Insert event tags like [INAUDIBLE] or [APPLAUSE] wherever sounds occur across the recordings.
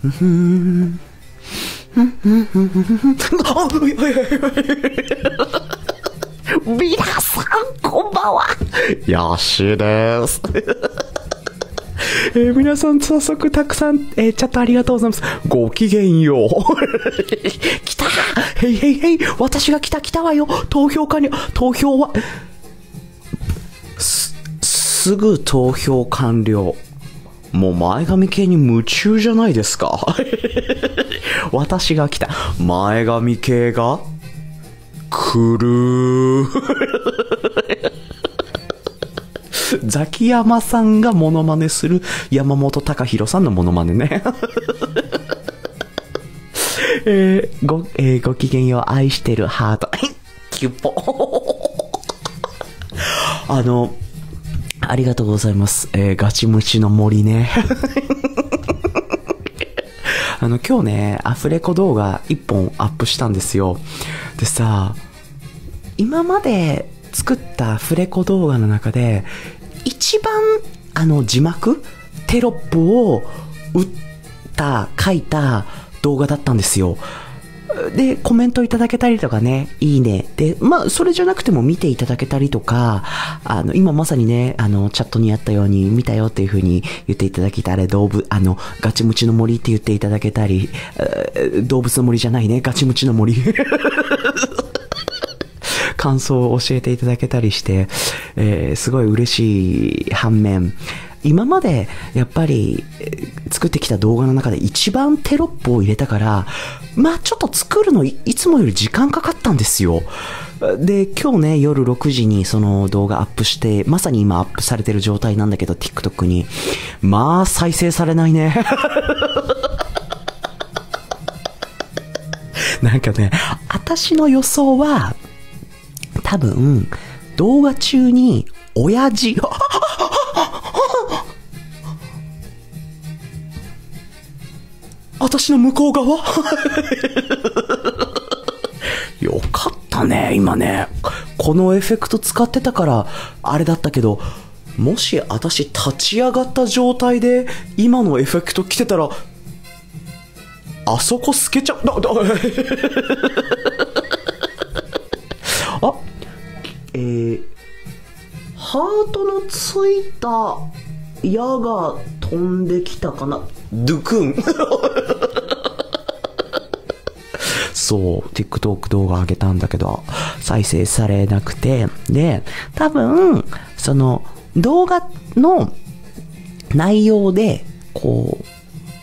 Mm-hmm. 皆さん、こんばんは。よしです。えー皆さん、早速たくさん、えーチャットありがとうございます。ごきげんよう。来たへいへいへい私が来た来たわよ投票完了投票は、す、すぐ投票完了。もう前髪系に夢中じゃないですか。私が来た。前髪系が？来る。[LAUGHS] ザキヤマさんがモノマネする山本隆弘さんのモノマネね。[LAUGHS] えーご、えーごきげんよう愛してるハート。キュポ。[LAUGHS] あの、ありがとうございます。えーガチムチの森ね。あの、今日ね、アフレコ動画1本アップしたんですよ。でさ、今まで作ったアフレコ動画の中で、一番、あの、字幕テロップを打った、書いた動画だったんですよ。で、コメントいただけたりとかね、いいね。で、まあ、それじゃなくても見ていただけたりとか、あの、今まさにね、あの、チャットにあったように、見たよっていう風に言っていただけたら、動物、あの、ガチムチの森って言っていただけたり、動物の森じゃないね、ガチムチの森。[LAUGHS] 感想を教えていただけたりして、えーすごい嬉しい反面、今までやっぱり作ってきた動画の中で一番テロップを入れたから、まあちょっと作るのいいつもより時間かかったんですよ。で、今日ね、夜6時にその動画アップして、まさに今アップされてる状態なんだけど、TikTok に。まあ再生されないね。[LAUGHS] なんかね、私の予想は、多分、動画中に、親父、[LAUGHS] 私の向こう側？[LAUGHS] よかったね、今ね。このエフェクト使ってたから、あれだったけど、もし私立ち上がった状態で、今のエフェクト来てたら、あそこ透けちゃう。だ [LAUGHS] だあ、えー、ハートのついた矢が飛んできたかな？ドゥクン。そう、TikTok 動画上げたんだけど、再生されなくて、で、多分、その、動画の内容で、こう、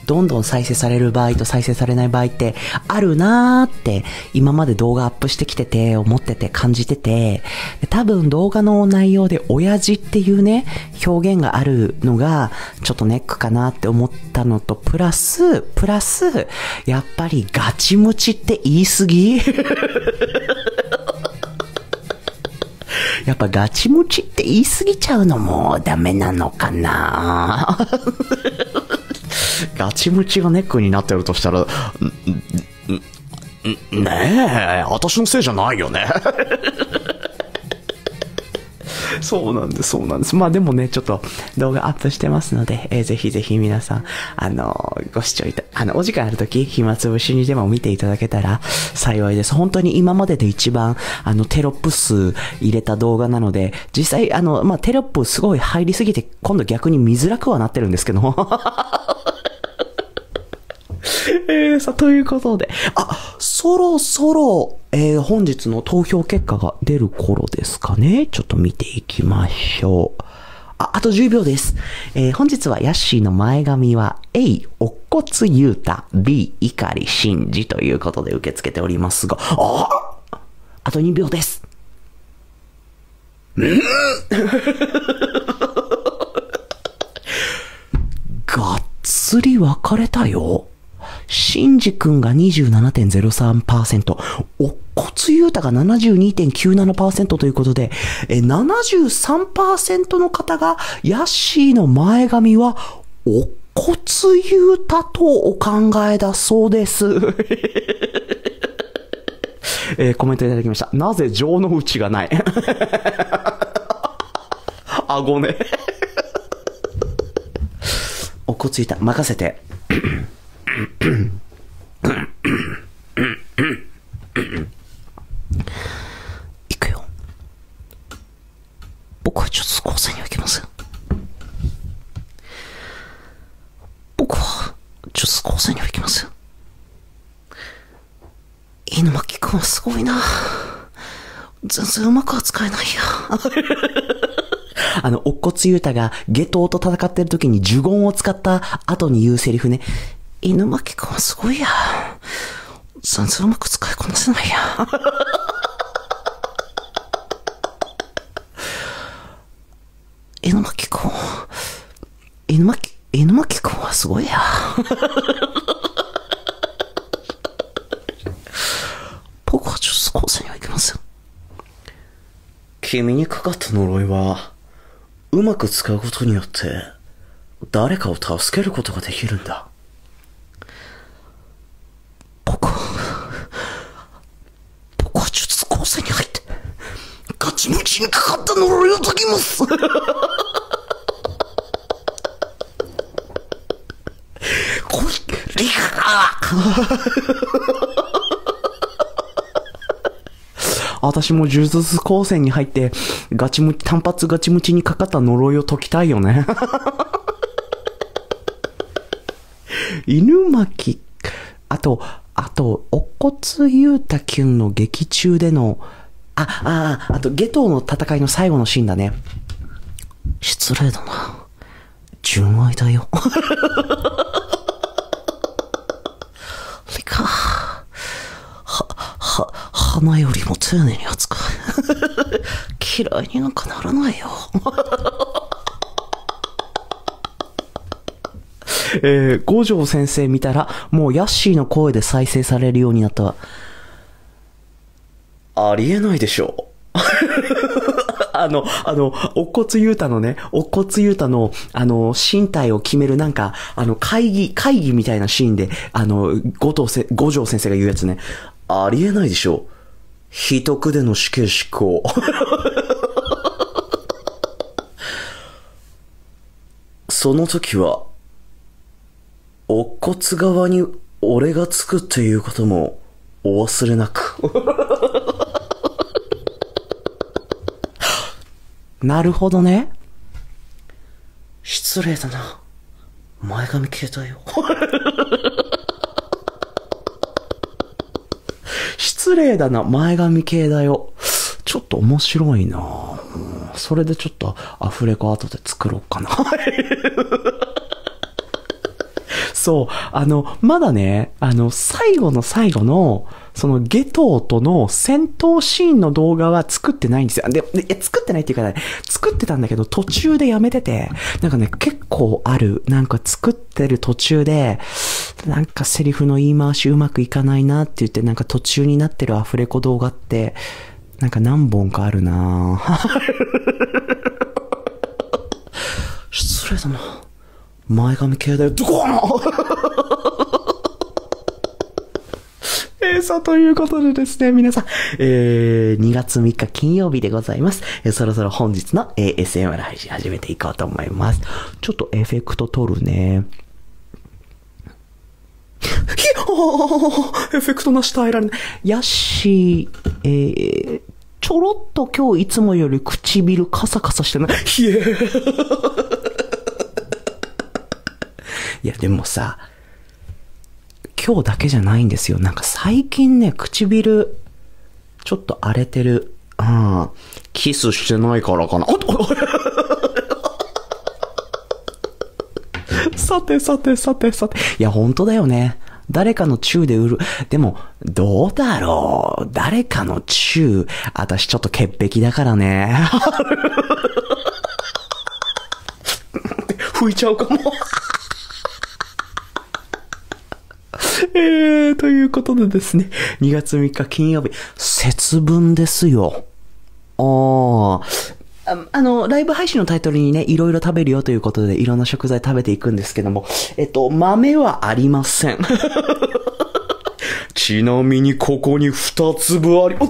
どんどん再生される場合と再生されない場合ってあるなーって今まで動画アップしてきてて思ってて感じてて。多分動画の内容で親父っていうね表現があるのがちょっとネックかなって思ったのとプラスプラスやっぱりガチムチって言い過ぎ？[LAUGHS] やっぱガチムチって言い過ぎちゃうのもダメなのかな？ガチムチがネックになってるとしたら、んんんねえ、私のせいじゃないよね。[LAUGHS] そうなんです、そうなんです。まあでもね、ちょっと動画アップしてますので、えーぜひぜひ皆さん、あのご視聴いた、あの、お時間あるとき、暇つぶしにでも見ていただけたら幸いです。本当に今までで一番、あの、テロップ数入れた動画なので、実際、あの、まあ、テロップすごい入りすぎて、今度逆に見づらくはなってるんですけど。えー、さ、ということで、あ、そろそろ、えー、本日の投票結果が出る頃ですかね。ちょっと見ていきましょう。あ、あと10秒です。えー、本日はヤッシーの前髪は A、おっこつゆうた、B、碇しんじということで受け付けておりますが、ああと2秒です。[LAUGHS] がっつり分かれたよ。シンジ君が27.03%、お骨ゆうたが72.97%ということで、え73%の方がヤッシーの前髪はお骨ゆうたとお考えだそうです。[LAUGHS] えーコメントいただきました。なぜ情の内がない？[LAUGHS] 顎ね。[LAUGHS] お骨ゆうた、任せて。[COUGHS] 行くよ。僕はちょっと高専には行きません。僕は、ちょっと高専には行きません。犬巻くんはすごいな。全然うまく扱えないや。[LAUGHS] あの、乙骨ゆうたが下等と戦ってる時に呪言を使った後に言うセリフね。犬巻くんはすごいや。全然うまく使いこなせないや。犬巻くん、犬巻、犬巻くんはすごいや。僕はちょっと高専には行きません。君にかかった呪いは、うまく使うことによって、誰かを助けることができるんだ。僕は、僕は術高専に入って、ガチムチにかかった呪いを解きます。これ、リカ私も呪術高専に入って、ガチムチ、単発ガチムチにかかった呪いを解きたいよね。犬巻、あと、あと、お骨ゆうたきゅんの劇中での、あ、あ、あと、ゲトウの戦いの最後のシーンだね。失礼だな。純愛だよ。リカ、は、は、花よりも丁寧に扱う。嫌いになんかならないよ。えー、五条先生見たら、もうヤッシーの声で再生されるようになったわ。ありえないでしょう。[LAUGHS] あの、あの、お骨ゆうたのね、お骨ゆうたの、あの、身体を決めるなんか、あの、会議、会議みたいなシーンで、あの、五条せ五条先生が言うやつね。ありえないでしょう。秘匿での死刑執行。[LAUGHS] その時は、お骨側に俺がつくっていうこともお忘れなく。なるほどね。失礼だな。前髪消えたよ。[LAUGHS] 失礼だな。前髪系だよ。ちょっと面白いなうんそれでちょっとアフレコ後で作ろうかな。[LAUGHS] そう、あの、まだね、あの、最後の最後の、そのゲトウとの戦闘シーンの動画は作ってないんですよ。で、で作ってないっていうかね、作ってたんだけど途中でやめてて、なんかね、結構ある。なんか作ってる途中で、なんかセリフの言い回しうまくいかないなって言って、なんか途中になってるアフレコ動画って、なんか何本かあるな [LAUGHS] 失礼だな。前髪系だよ。どこえー、さあ、ということでですね、皆さん、えー、2月3日金曜日でございます。えーそろそろ本日の ASMR 配信始めていこうと思います。ちょっとエフェクト取るね。ひょーエフェクトなし耐えられない。ヤッシー、えー、ちょろっと今日いつもより唇カサカサしてない？ひえー [LAUGHS] いや、でもさ、今日だけじゃないんですよ。なんか最近ね、唇、ちょっと荒れてる。うん。キスしてないからかな。おっと [LAUGHS] さてさてさてさて。いや、本当だよね。誰かのチューで売る。でも、どうだろう。誰かのチュー。私ちょっと潔癖だからね。[LAUGHS] 拭いちゃうかも。えー、ということでですね、2月3日金曜日、節分ですよ。あ。ああの、ライブ配信のタイトルにね、いろいろ食べるよということで、いろんな食材食べていくんですけども、えっと、豆はありません。[LAUGHS] ちなみにここに二粒あり、ああ、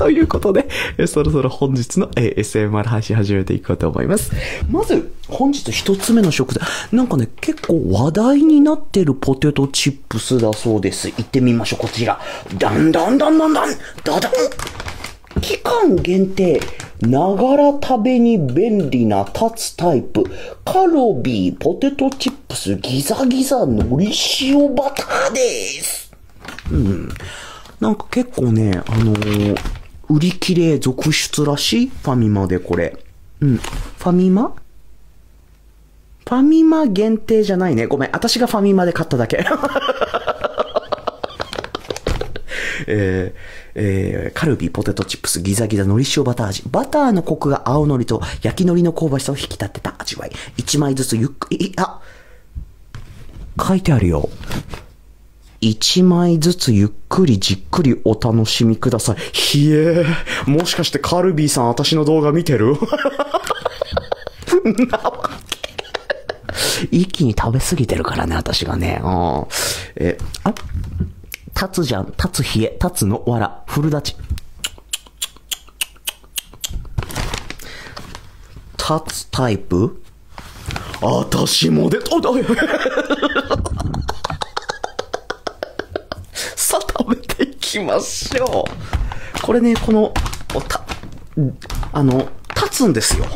ということで、そろそろ本日の、え SMR 配信始めていこうと思います。まず、本日一つ目の食材。なんかね、結構話題になってるポテトチップスだそうです。行ってみましょう、こちら。だんだんだんだんだん、だだん。期間限定、ながら食べに便利なタツタイプ、カロビーポテトチップスギザギザ海苔塩バターです。うん。なんか結構ね、あのー売り切れ続出らしい？ファミマでこれ。うん。ファミマ？ファミマ限定じゃないね。ごめん。私がファミマで買っただけ。[LAUGHS] えーえーカルビポテトチップスギザギザ海苔塩バター味。バターのコクが青のりと焼き海苔の香ばしさを引き立てた味わい。一枚ずつゆっくり、あ、書いてあるよ。一枚ずつゆっくりじっくりお楽しみください。ひえー、もしかしてカルビーさん私の動画見てる？なわけ。一気に食べ過ぎてるからね、私がね。うん。え、あ、立つじゃん。立つ冷え。立つのわら。フル立ち。立つタイプ？私もで、おださ食べていきましょう。これね、この、た、あの、立つんですよ。[LAUGHS]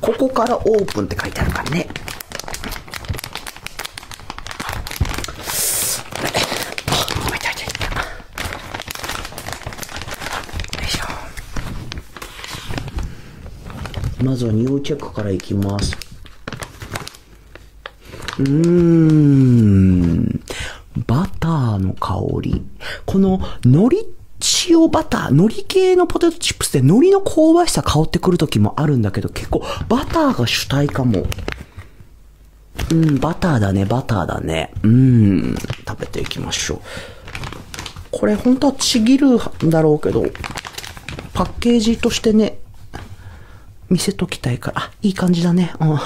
ここからオープンって書いてあるからね。まずは匂いチェックからいきます。うーん。バターの香り。この海苔塩バター、海苔系のポテトチップスで海苔の香ばしさ香ってくる時もあるんだけど、結構バターが主体かも。うん、バターだね、バターだね。うん、食べていきましょう。これ本当はちぎるんだろうけど、パッケージとしてね、見せときたいから、あ、いい感じだね。うん。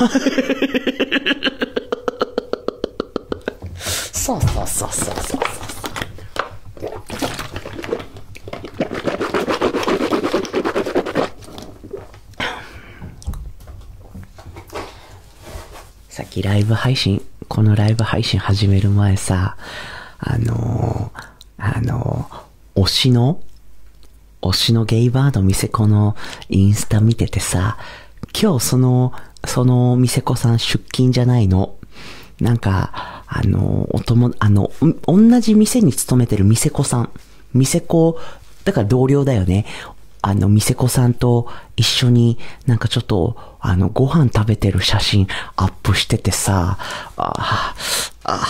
そうそうそうそうそう。さっきライブ配信、このライブ配信始める前さ、あのー、あのー、推しの、推しのゲイバーの店子のインスタ見ててさ、今日その、その店子さん出勤じゃないの。なんか、あの、おとも、あの、同じ店に勤めてる店子さん。店子、だから同僚だよね。あの、店子さんと一緒になんかちょっと、あの、ご飯食べてる写真アップしててさ、ああ、あ、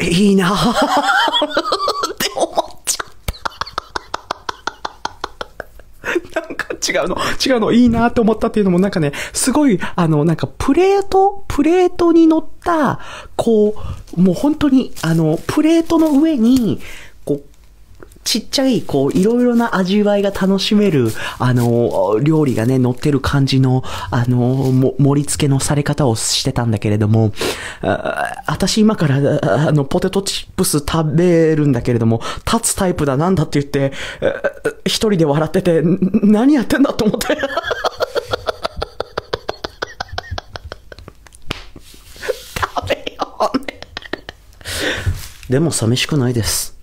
いいなって思っちゃった。なんか違うの、違うの、いいなと思ったっていうのもなんかね、すごい、あの、なんかプレート、プレートに乗った、こう、もう本当に、あの、プレートの上に、ちっちゃい、こう、いろいろな味わいが楽しめる、あの、料理がね、乗ってる感じの、あの、盛り付けのされ方をしてたんだけれども、あ私今から、あの、ポテトチップス食べるんだけれども、立つタイプだなんだって言って、一人で笑ってて、何やってんだと思って。[LAUGHS] 食べようね。でも寂しくないです。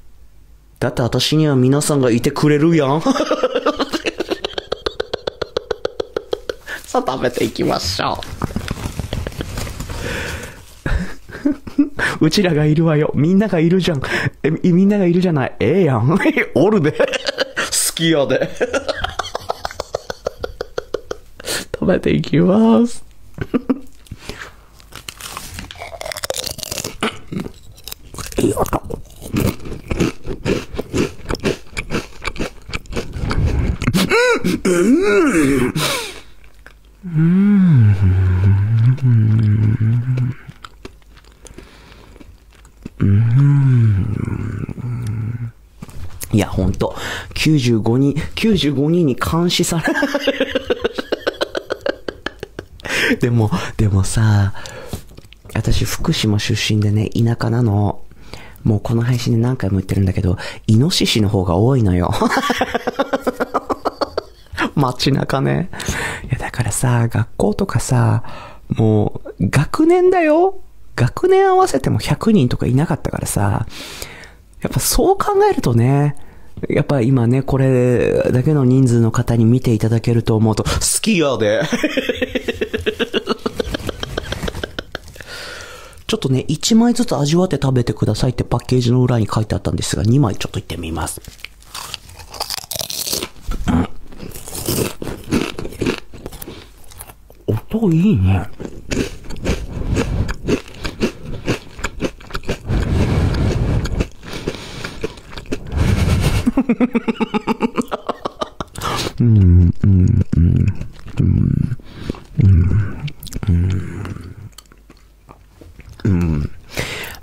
だって私には皆さんがいてくれるやん。[LAUGHS] さあ食べていきましょう。[LAUGHS] うちらがいるわよ。みんながいるじゃん。え、みんながいるじゃない？ええやん。[LAUGHS] おるで。好きやで。食べていきます。いいいや、ほんと。95人、95人に監視され [LAUGHS] でも、でもさ、私福島出身でね、田舎なの。もうこの配信で何回も言ってるんだけど、イノシシの方が多いのよ。[LAUGHS] 街中ね。いや、だからさ、学校とかさ、もう、学年だよ学年合わせても100人とかいなかったからさ、やっぱそう考えるとね、やっぱ今ね、これだけの人数の方に見ていただけると思うと、好きやで。[LAUGHS] ちょっとね、1枚ずつ味わって食べてくださいってパッケージの裏に書いてあったんですが、2枚ちょっといってみます。音いいね。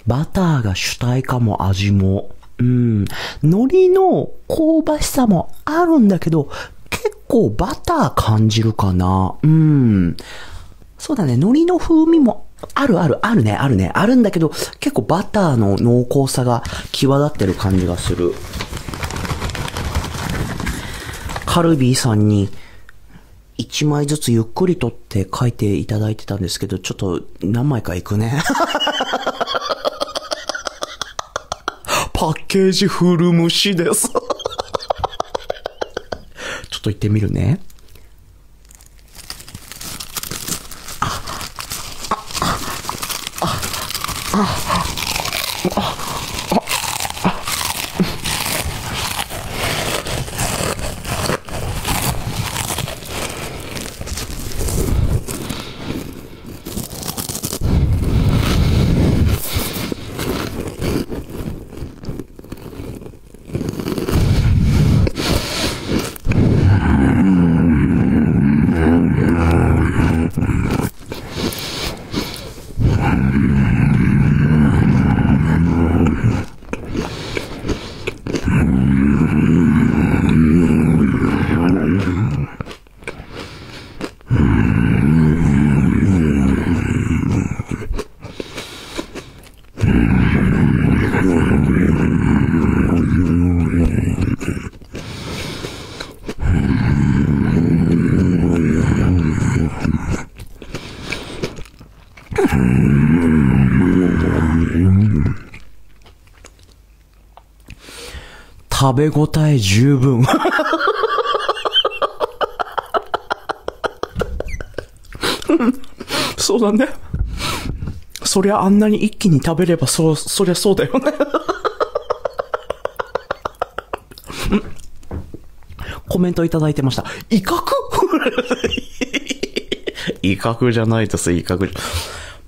バターが主体かも味も。うん。海苔の香ばしさもあるん。だけど、構バター感じるかな。うん。そうだね、海苔の風味もあるある、あるね、あるね、あるんだけど、結構バターの濃厚さが際立ってる感じがする。カルビーさんに、一枚ずつゆっくりとって書いていただいてたんですけど、ちょっと何枚かいくね。[LAUGHS] パッケージ古虫です。っと行ってみるね。食べ応え十分。[LAUGHS] そうだね。そりゃあんなに一気に食べれば、そ、そりゃそうだよね。コメントいただいてました。威嚇？[LAUGHS] 威嚇じゃないです、威嚇。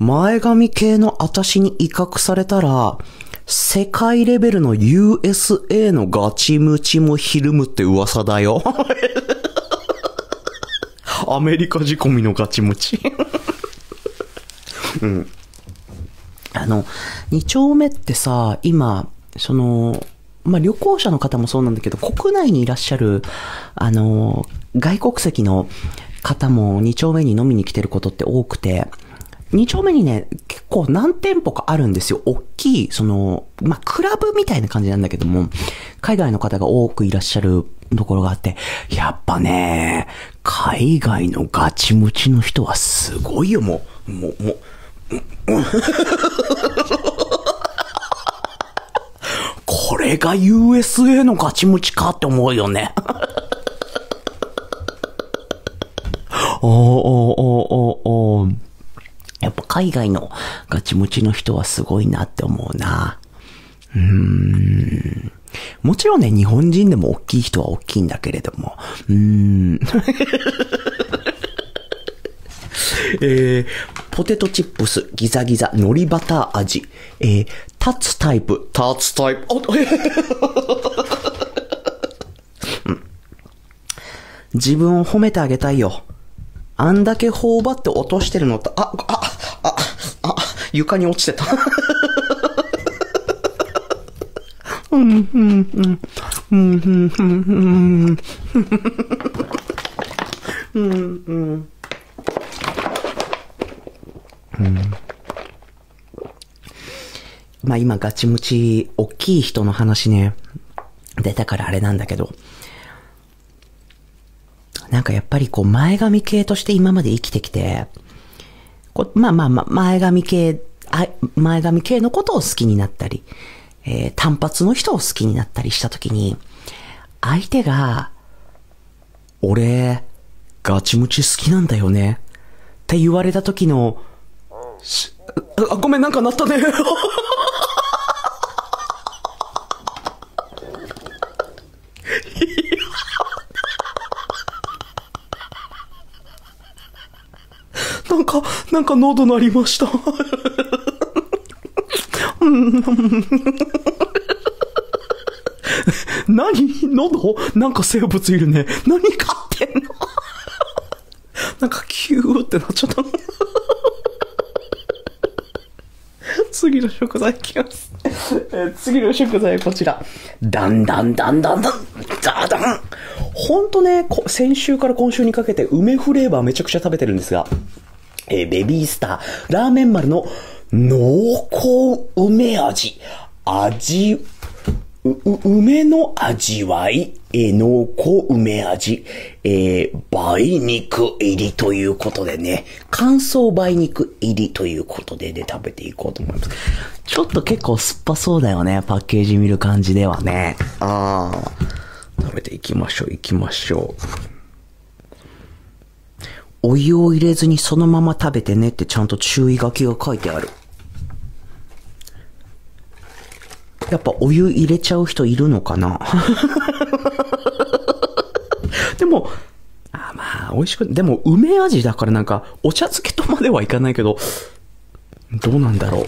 前髪系の私に威嚇されたら、世界レベルの USA のガチムチもひるむって噂だよ。[LAUGHS] アメリカ仕込みのガチムチ。[LAUGHS] うん。あの、二丁目ってさ、今、その、まあ、旅行者の方もそうなんだけど、国内にいらっしゃる、あの、外国籍の方も二丁目に飲みに来てることって多くて、二丁目にね、結構何店舗かあるんですよ。大きい、その、まあ、クラブみたいな感じなんだけども、海外の方が多くいらっしゃるところがあって、やっぱね、海外のガチムチの人はすごいよ、もう。もう、もう、[LAUGHS] これが USA のガチムチかって思うよね。[LAUGHS] おーおーおーやっぱ海外のガチムチの人はすごいなって思うな。うーん。もちろんね、日本人でも大きい人は大きいんだけれども。うーん。[LAUGHS] えー、ポテトチップス、ギザギザ、海苔バター味。えー、タツタイプ、タツタイプ。[LAUGHS] うん自分を褒めてあげたいよ。あんだけ頬張って落としてるのと、あ、あ、あ、あ、床に落ちてた。うん、うん、うん。うん、うん、うん、うん。うん、うん。まあ今ガチムチ大きい人の話ね、出たからあれなん。だけど、なんかやっぱりこう前髪系として今まで生きてきて、こまあまあまあ前髪系、前髪系のことを好きになったり、えー、単発の人を好きになったりしたときに、相手が、俺、ガチムチ好きなんだよね。って言われた時の、あ、ごめん、なんかなったね。[LAUGHS] なんか、なんか喉鳴りました。何？喉？なんか生物いるね。何飼ってんの？なんかキューってなっちゃった。次の食材いきます。え次の食材こちら。だんだんだんだんだん、だだん。ほんとね、先週から今週にかけて梅フレーバーめちゃくちゃ食べてるんですが、えー、ベビースター、ラーメン丸の濃厚梅味。味、梅の味わい、えー、濃厚梅味、えー、梅肉入りということでね、乾燥梅肉入りということでね、食べていこうと思います。ちょっと結構酸っぱそうだよね、パッケージ見る感じではね。ああ。食べていきましょう、いきましょう。お湯を入れずにそのまま食べてねってちゃんと注意書きが書いてある。やっぱお湯入れちゃう人いるのかな？[LAUGHS] でも、あまあ、美味しく、でも梅味だからなんか、お茶漬けとまではいかないけど、どうなんだろう？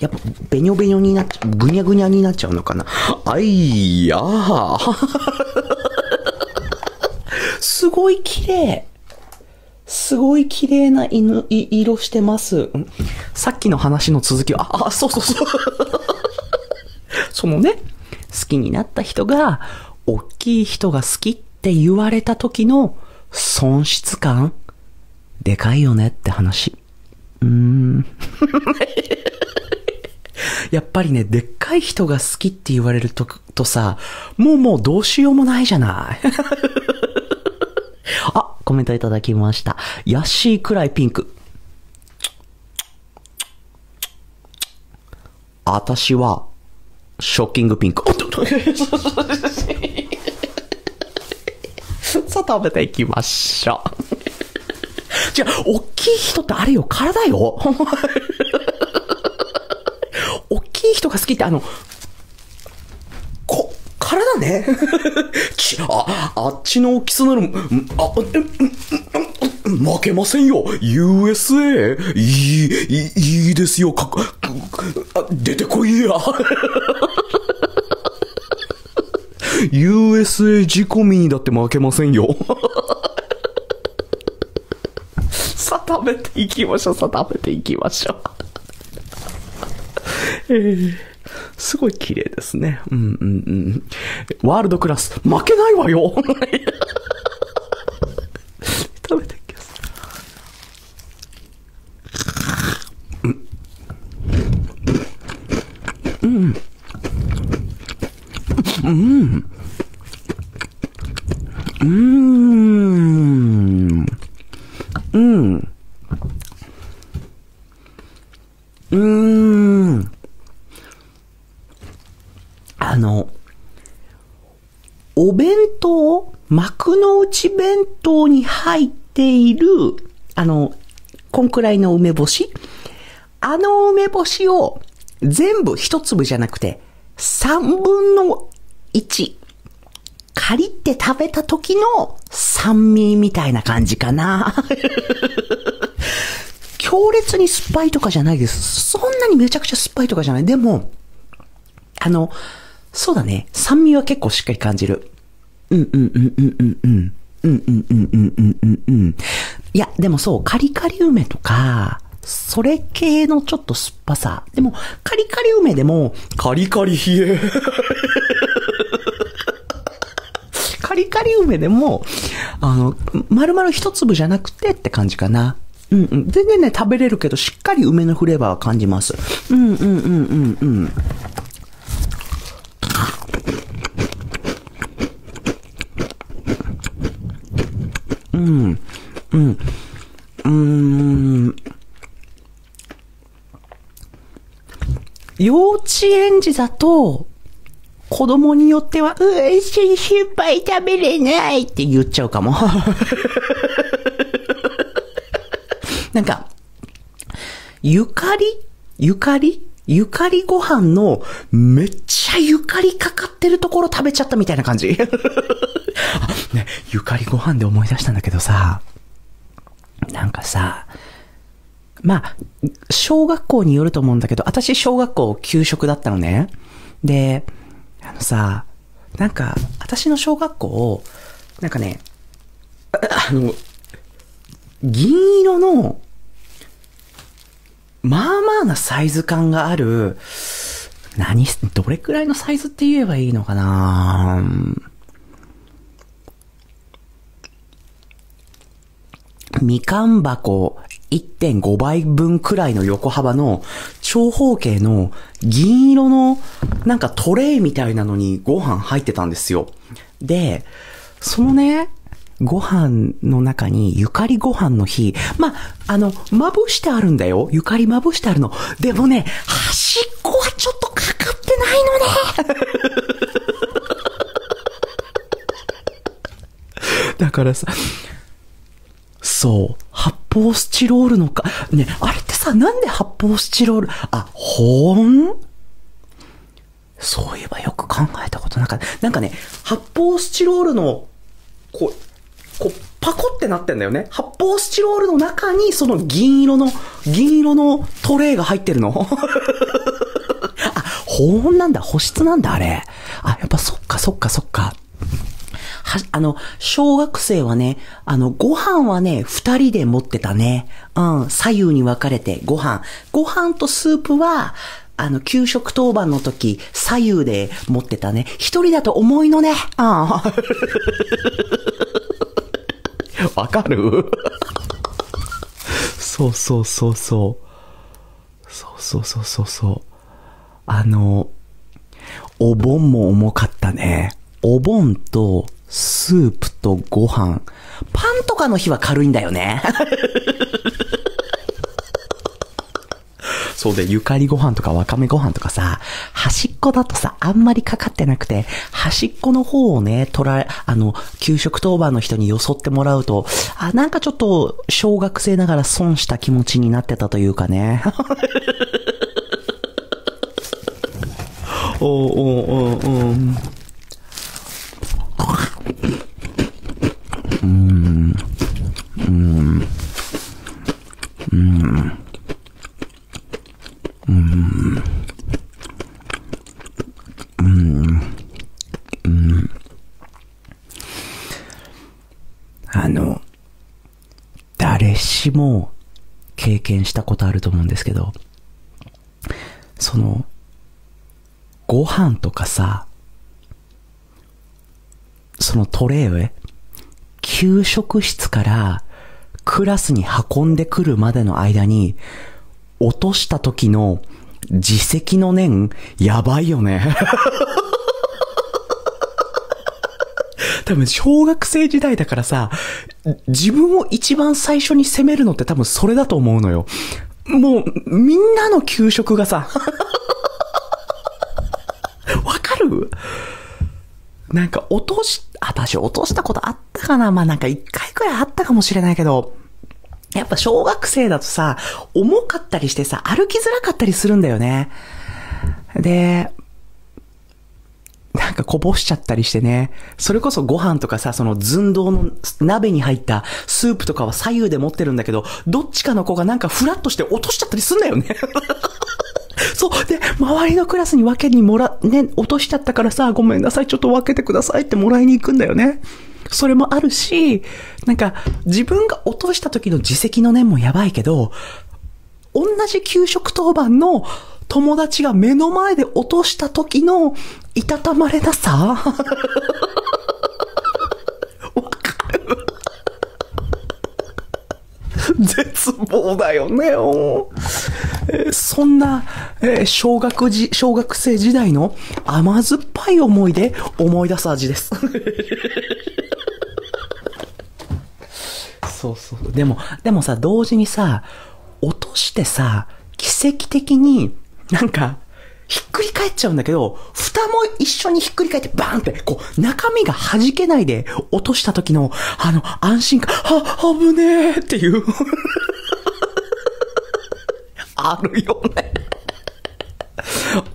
やっぱ、べにょべにょになっちゃう、ぐにゃぐにゃになっちゃうのかな？あいやー。[LAUGHS] すごい綺麗。すごい綺麗な犬、色してます。さっきの話の続きは、あ、あ、そうそうそう。そのね、好きになった人が、大きい人が好きって言われた時の損失感、でかいよねって話。うーん。[LAUGHS] やっぱりね、でっかい人が好きって言われると、とさ、もうもうどうしようもないじゃない。あ、コメントいただきました。ヤッシーくらいピンク。私は、ショッキングピンク。[LAUGHS] さあ食べていきましょう。じゃあ、大きい人ってあれよ、体よ。[LAUGHS] 大きい人が好きってあの、ね。[LAUGHS] ち、あ、あっちの大きさなの、あ、負けませんよ !USA! いい、いい、いいですよか、あ、出てこいや USA 仕込みにだって負けませんよ [LAUGHS] さあ食べていきましょう、さあ食べていきましょうえー、[LAUGHS] すごい綺麗ですね。うんうんうん。ワールドクラス、負けないわよ。食べてきます。うん。うん。うん。うん。あの、お弁当幕の内弁当に入っている、あの、こんくらいの梅干しあの梅干しを全部一粒じゃなくて、三分の1、借りて食べた時の酸味みたいな感じかな。[LAUGHS] 強烈に酸っぱいとかじゃないです。そんなにめちゃくちゃ酸っぱいとかじゃない。でも、あの、そうだね。酸味は結構しっかり感じる。うんうんうんうんうんうん。うんうんうんうんうんうんうん。いや、でもそう、カリカリ梅とか、それ系のちょっと酸っぱさ。でも、カリカリ梅でも、カリカリ冷え。[LAUGHS] カリカリ梅でも、あの、丸々一粒じゃなくてって感じかな。うんうん。全然ね、食べれるけど、しっかり梅のフレーバーは感じます。うんうんうんうんうん。うん。うん。うん。幼稚園児だと、子供によっては、うわ、心配食べれないって言っちゃうかも。[LAUGHS] なんか、ゆかり？ゆかり？ゆかりご飯のめっちゃゆかりかかってるところ食べちゃったみたいな感じ。[LAUGHS] ね、ゆかりご飯で思い出したんだけどさ、なんかさ、まあ、小学校によると思うんだけど、私小学校給食だったのね。で、あのさ、なんか、私の小学校、なんかね、あの、銀色の、まあまあなサイズ感がある、何、どれくらいのサイズって言えばいいのかな？みかん箱1.5倍分くらいの横幅の長方形の銀色のなんかトレイみたいなのにご飯入ってたんですよ。で、そのね、ご飯の中にゆかりご飯の日、まあ、あの、まぶしてあるんだよ。ゆかりまぶしてあるの。でもね、端っこはちょっとかかってないのね。[LAUGHS] だからさ、そう。発泡スチロールのか、ね、あれってさ、なんで発泡スチロール、あ、保温そういえばよく考えたことなかった。なんかね、発泡スチロールの、こう、こう、パコってなってんだよね。発泡スチロールの中に、その銀色の、銀色のトレイが入ってるの。[LAUGHS] あ、保温なんだ、保湿なんだ、あれ。あ、やっぱそっかそっかそっか。は、あの、小学生はね、あの、ご飯はね、二人で持ってたね。うん、左右に分かれて、ご飯。ご飯とスープは、あの、給食当番の時、左右で持ってたね。一人だと重いのね。ああ。わかる？[LAUGHS] そうそうそうそう。そうそうそうそうそう。あの、お盆も重かったね。お盆とスープとご飯。パンとかの日は軽いんだよね。[LAUGHS] そうで、ゆかりご飯とかわかめご飯とかさ、端っこだとさ、あんまりかかってなくて、端っこの方をね、取られ、あの、給食当番の人によそってもらうと、あ、なんかちょっと、小学生ながら損した気持ちになってたというかね。[LAUGHS] おおおおうん。あの、誰しも経験したことあると思うんですけど、その、ご飯とかさ、そのトレイを給食室からクラスに運んでくるまでの間に、落とした時の自責の念、やばいよね。[LAUGHS] 多分小学生時代だからさ、自分を一番最初に責めるのって多分それだと思うのよ。もう、みんなの給食がさ、[LAUGHS] わかる？なんか落とし、私落としたことあったかなまあなんか一回くらいあったかもしれないけど、やっぱ小学生だとさ、重かったりしてさ、歩きづらかったりするんだよね。で、なんかこぼしちゃったりしてね。それこそご飯とかさ、その寸胴の鍋に入ったスープとかは左右で持ってるんだけど、どっちかの子がなんかフラッとして落としちゃったりすんだよね。[LAUGHS] そう。で、周りのクラスに分けにもら、ね、落としちゃったからさ、ごめんなさい、ちょっと分けてくださいってもらいに行くんだよね。それもあるし、なんか、自分が落とした時の自責の念もやばいけど、同じ給食当番の友達が目の前で落とした時のいたたまれなさ。[LAUGHS] わかる。絶望だよね、えーそんな、えー小学時、小学生時代の甘酸っぱい思い出思い出す味です。[LAUGHS] そうそう。でも、でもさ、同時にさ、落としてさ、奇跡的になんか、ひっくり返っちゃうんだけど、蓋も一緒にひっくり返ってバーンって、こう、中身が弾けないで落とした時の、あの、安心感、は、危ねえっていう。[LAUGHS] あるよね。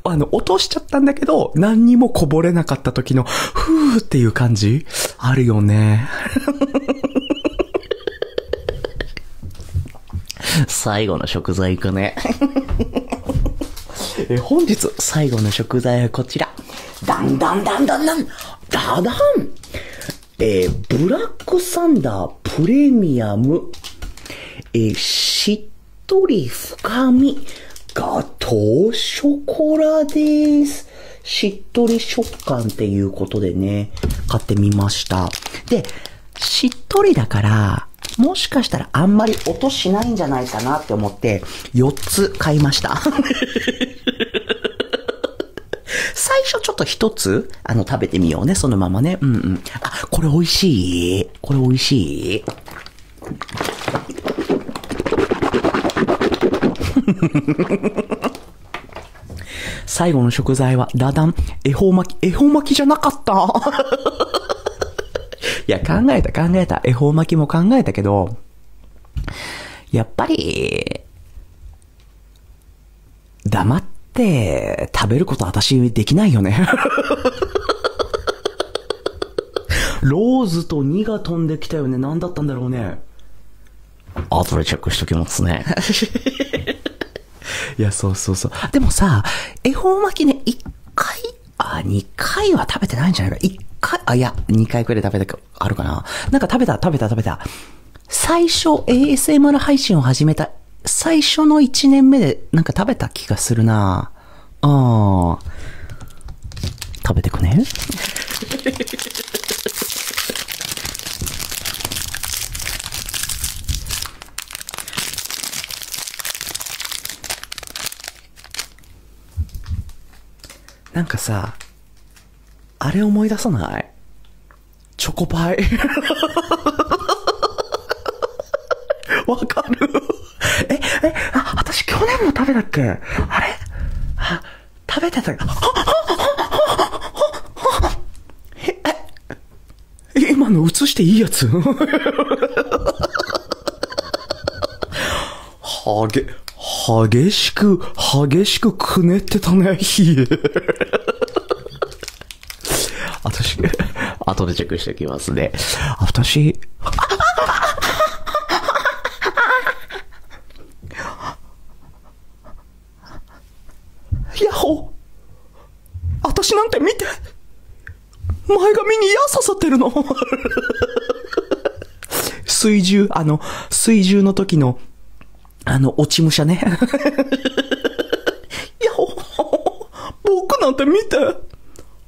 あの、落としちゃったんだけど、何にもこぼれなかった時の、ふーっていう感じあるよね。[LAUGHS] 最後の食材いくね。[LAUGHS] え本日最後の食材はこちら。だんだんだんだんだん、だだんえーブラックサンダープレミアム、えーしっとり深み、ガトーショコラです。しっとり食感っていうことでね、買ってみました。で、しっとりだから、もしかしたらあんまり音しないんじゃないかなって思って、4つ買いました。[LAUGHS] 最初ちょっと一つ、あの、食べてみようね、そのままね。うんうん。あ、これ美味しい。これ美味しい。[LAUGHS] 最後の食材は、ダダン、恵方巻き、恵方巻きじゃなかった。いや、考えた考えた。恵方巻きも考えたけど、やっぱり、黙って食べること私できないよね。[LAUGHS] ローズと2が飛んできたよね。何だったんだろうね。後でチェックしときますね。[LAUGHS] いや、そうそうそう。でもさ、恵方巻きね、1回、あ、2回は食べてないんじゃないか。1回、あ、いや、2回くらい食べたか、あるかな。なんか食べた、食べた、食べた。最初 ASMR 配信を始めた、最初の1年目でなんか食べた気がするなあ食べてくね。なんかさ、あれ思い出さない？チョコパイ？[LAUGHS] わかる？え、え、あ、私去年も食べたっけ？あれ？あ、食べてた。え、え、今の映していいやつ？はげ、激しく、激しくくねってたね、ひえ。私、後でチェックしておきますね。私、ヤッホー私なんて見て前髪に矢刺さってるの水獣、あの、水獣の時の、あの、落ち武者ね。ヤッホー僕なんて見て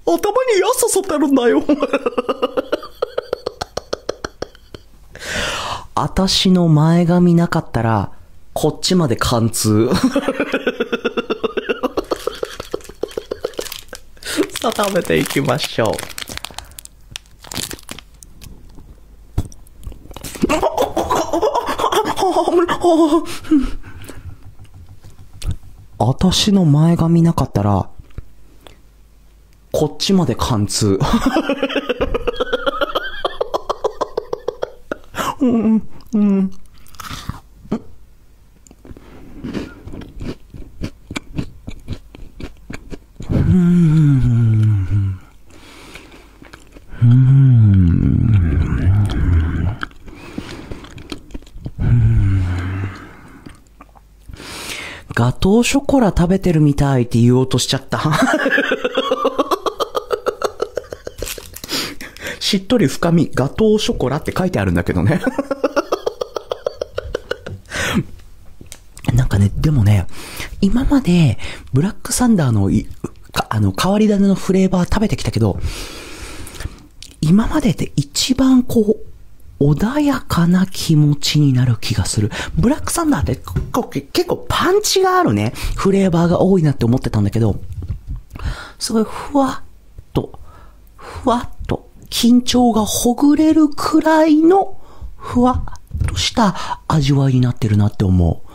頭に矢刺さってるんだよ。私の前髪なかったら、こっちまで貫通。さあ食べていきましょう。[LAUGHS] 私の前髪なかったら、こっちまで貫通。うん、うん。ガトーショコラ食べてるみたいって言おうとしちゃった。[LAUGHS] しっとり深み、ガトーショコラって書いてあるんだけどね。なんかね、でもね、今まで、ブラックサンダーのあの、変わり種のフレーバー食べてきたけど、今までで一番こう、穏やかな気持ちになる気がする。ブラックサンダーって結構パンチがあるね、フレーバーが多いなって思ってたんだけど、すごいふわっと、ふわっと、緊張がほぐれるくらいの、ふわっとした味わいになってるなって思う。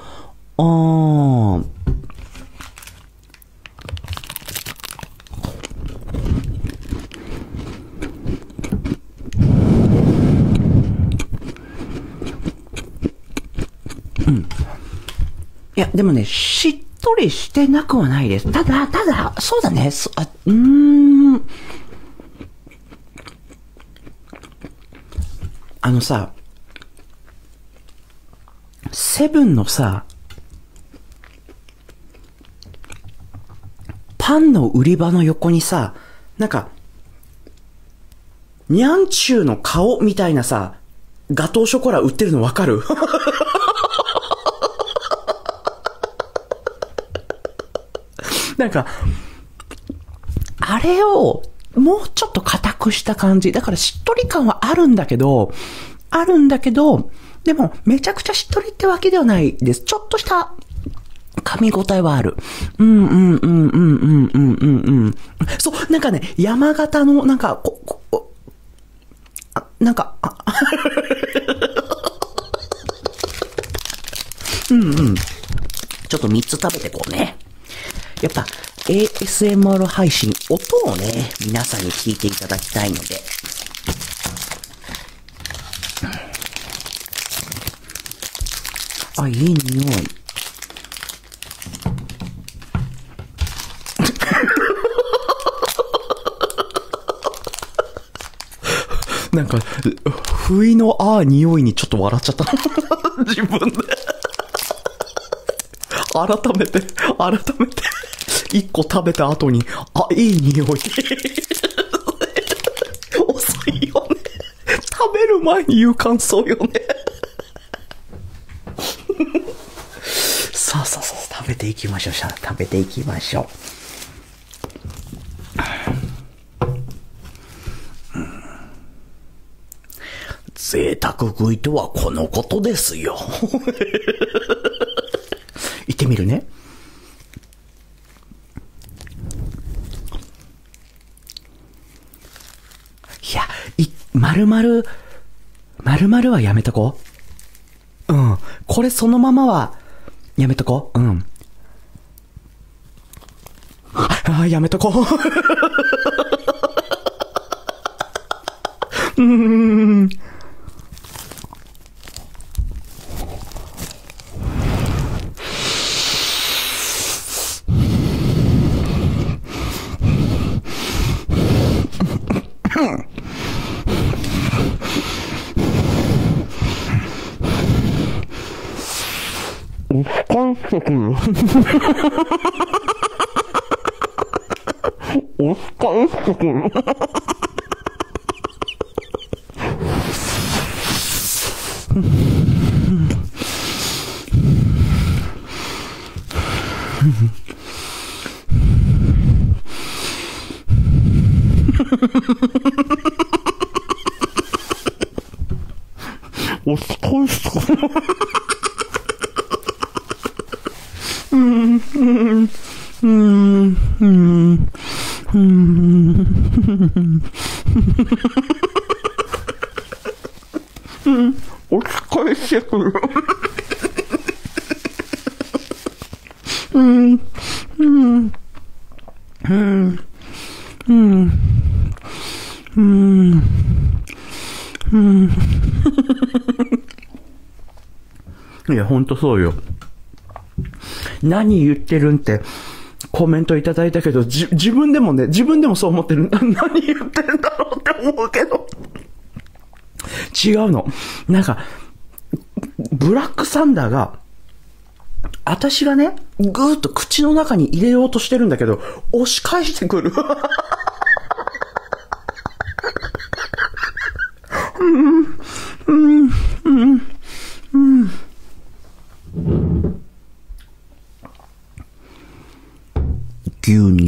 あー。いや、でもね、しっとりしてなくはないです。ただ、ただ、そうだね、そあうーん。あのさ、セブンのさ、パンの売り場の横にさ、なんか、ニャンチューの顔みたいなさ、ガトーショコラ売ってるのわかる？[LAUGHS] なんか、あれを、もうちょっと硬くした感じ。だからしっとり感はあるんだけど、あるんだけど、でも、めちゃくちゃしっとりってわけではないです。ちょっとした噛み応えはある。うんうんうんうんうんうんうんうん。そう、なんかね、山形の、なんか、こ、こ、こあ、なんか、あ、[LAUGHS] うんうん。ちょっと3つ食べてこうね。やっぱ ASMR 配信、音をね、皆さんに聞いていただきたいので。あ、いい匂い。[LAUGHS] なんか、不意のああ匂いにちょっと笑っちゃった。自分で。改めて、改めて。一個食べた後に、あ、いい匂い。[LAUGHS] 遅いよね。食べる前に言う感想よね。[LAUGHS] さあさあさあ、食べていきましょう。食べていきましょう。贅沢食いとはこのことですよ。行ってみるね。いや、い、まるまる、まるまるはやめとこう。うん。これそのままは、やめとこう。うん。ああ、やめとこう。うーん。skin. [LAUGHS] んとそうよ。何言ってるんってコメントいただいたけど、じ、自分でもね、自分でもそう思ってる。[LAUGHS] 何言ってんだろうって思うけど。違うの。なんか、ブラックサンダーが、私がね、ぐーっと口の中に入れようとしてるんだけど、押し返してくる。牛 [LAUGHS] Gune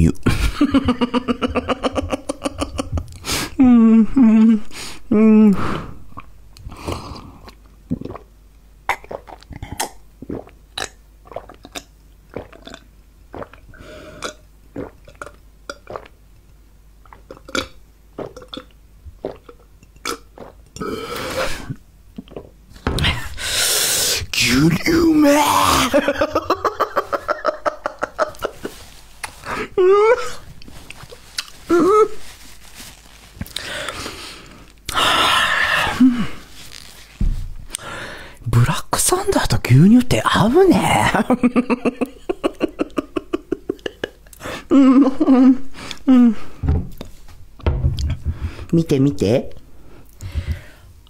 見て見て。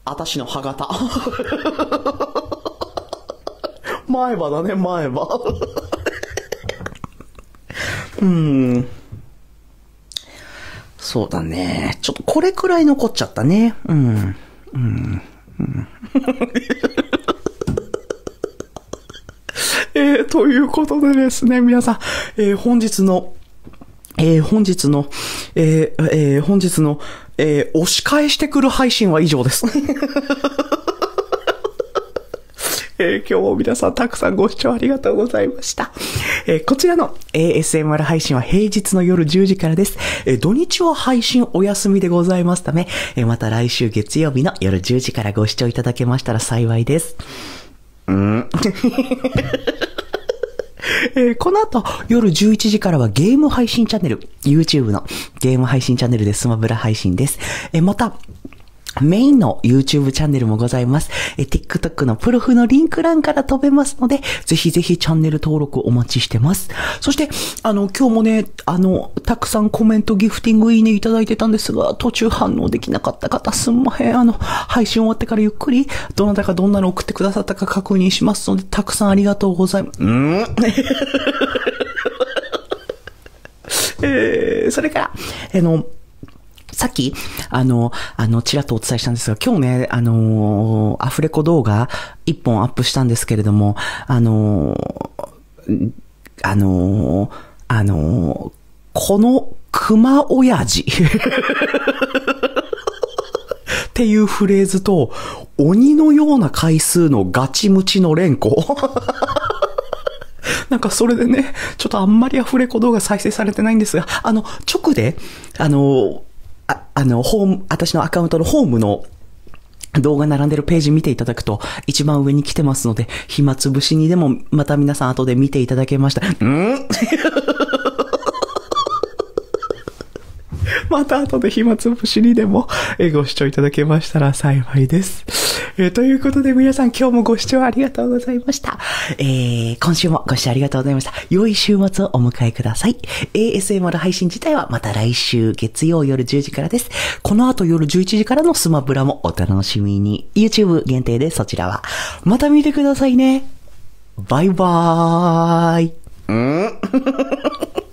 あたしの歯型。[LAUGHS] 前歯だね、前歯。うん。そうだね。ちょっとこれくらい残っちゃったね。うん。うん。うん。[LAUGHS] えー、ということでですね、皆さん、えー、本日の、えー、本日の、えー、えー、本日の、えー、押し返してくる配信は以上です。[LAUGHS] えー、今日も皆さんたくさんご視聴ありがとうございました。えー、こちらの ASMR 配信は平日の夜10時からです。えー、土日は配信お休みでございますため、えまた来週月曜日の夜10時からご視聴いただけましたら幸いです。うん [LAUGHS] えー、この後、夜11時からはゲーム配信チャンネル、YouTube のゲーム配信チャンネルでスマブラ配信です。えー、また、メインの YouTube チャンネルもございます。え、TikTok のプロフのリンク欄から飛べますので、ぜひぜひチャンネル登録お待ちしてます。そして、あの、今日もね、あの、たくさんコメント、ギフティング、いいねいただいてたんですが、途中反応できなかった方、すんまへん。あの、配信終わってからゆっくり、どなたかどんなの送ってくださったか確認しますので、たくさんありがとうございます。うん [LAUGHS] えー、それから、あの、さっき、あの、あの、ちらっとお伝えしたんですが、今日ね、あのアフレコ動画一本アップしたんですけれども、あのあのあのこの熊親父。っていうフレーズと、鬼のような回数のガチムチの連呼。[LAUGHS] なんかそれでね、ちょっとあんまりアフレコ動画再生されてないんですが、あの、直で、あの、あ、の、ホーム、私のアカウントのホームの動画並んでるページ見ていただくと、一番上に来てますので、暇つぶしにでも、また皆さん後で見ていただけました。ん？[LAUGHS] また後で暇つぶしにでもご視聴いただけましたら幸いです。えー、ということで皆さん今日もご視聴ありがとうございました。えー、今週もご視聴ありがとうございました。良い週末をお迎えください。ASMR 配信自体はまた来週月曜夜10時からです。この後夜11時からのスマブラもお楽しみに。YouTube 限定でそちらは。また見てくださいね。バイバーイ。ん [LAUGHS]